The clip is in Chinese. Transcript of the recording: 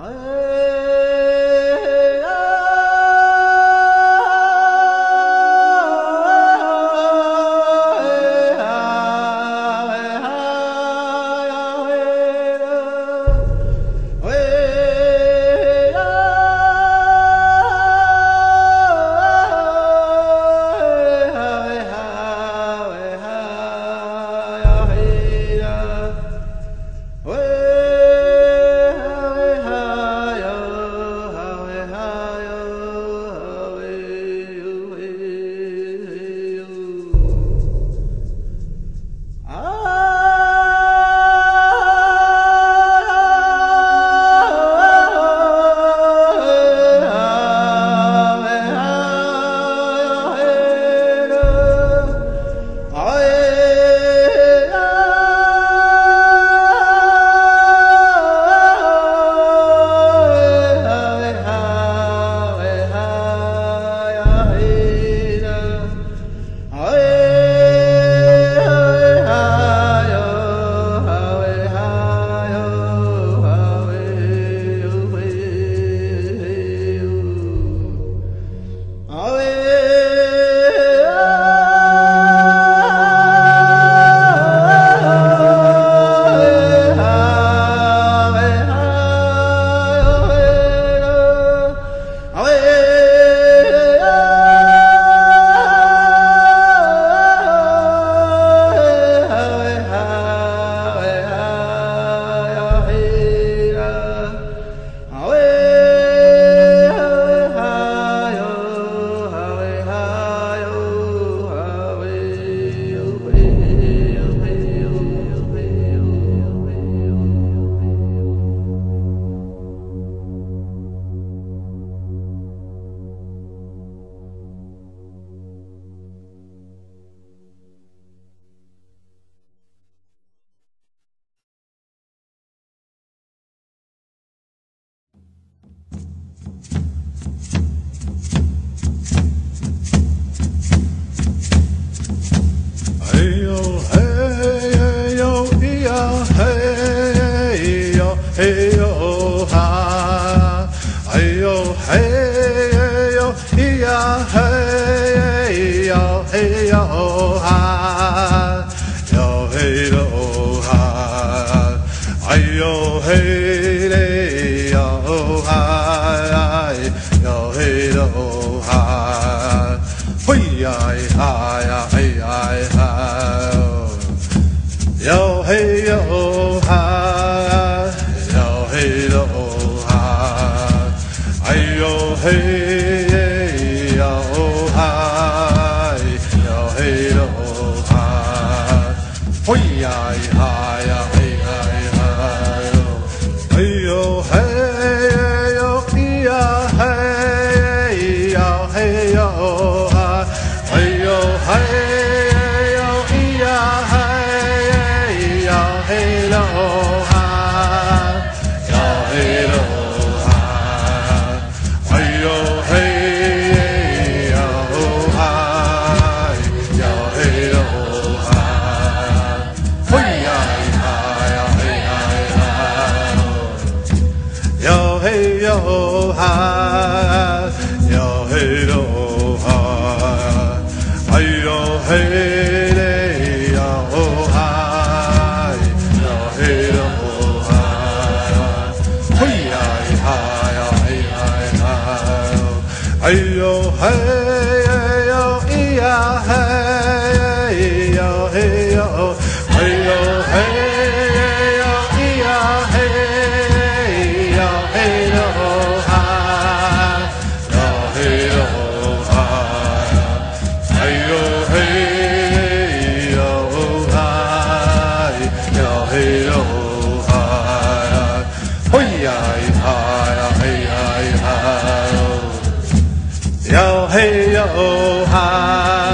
Hey! 哦哈哟嘿哟哈哎哟嘿嘞哟哈哎哟嘿哟哈嘿呀哎哈呀嘿呀哎哈哟嘿哟哈哎哟嘿哟哈哎哟嘿嘿呀咿呀嘿呀咿哟嘿哟嘿哟咿呀嘿嘿呀嘿哟啊嘿哟嘿 Hey, yo, hey. 又黑又暗